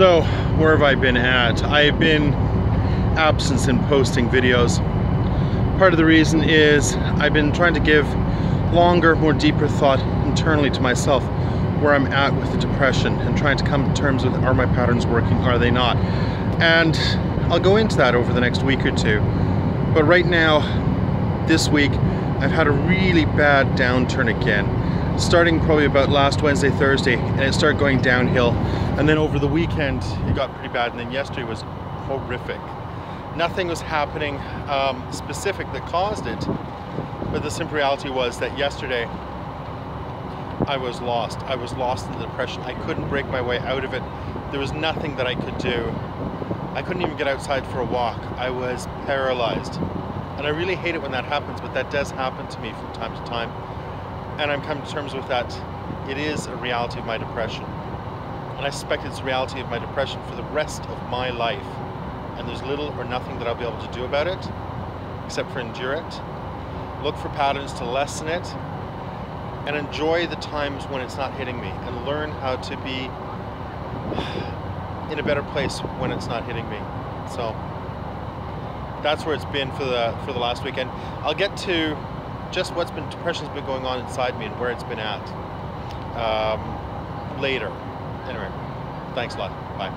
So, where have I been at? I've been absent in posting videos. Part of the reason is I've been trying to give longer, more deeper thought internally to myself where I'm at with the depression and trying to come to terms with are my patterns working, are they not? And I'll go into that over the next week or two. But right now, this week, I've had a really bad downturn again starting probably about last Wednesday, Thursday, and it started going downhill. And then over the weekend, it got pretty bad. And then yesterday was horrific. Nothing was happening um, specific that caused it. But the simple reality was that yesterday, I was lost. I was lost in the depression. I couldn't break my way out of it. There was nothing that I could do. I couldn't even get outside for a walk. I was paralyzed. And I really hate it when that happens, but that does happen to me from time to time and I'm coming to terms with that. It is a reality of my depression. And I suspect it's a reality of my depression for the rest of my life. And there's little or nothing that I'll be able to do about it, except for endure it, look for patterns to lessen it, and enjoy the times when it's not hitting me, and learn how to be in a better place when it's not hitting me. So that's where it's been for the for the last weekend. I'll get to just what's been depression's been going on inside me and where it's been at um, later. Anyway, thanks a lot. Bye.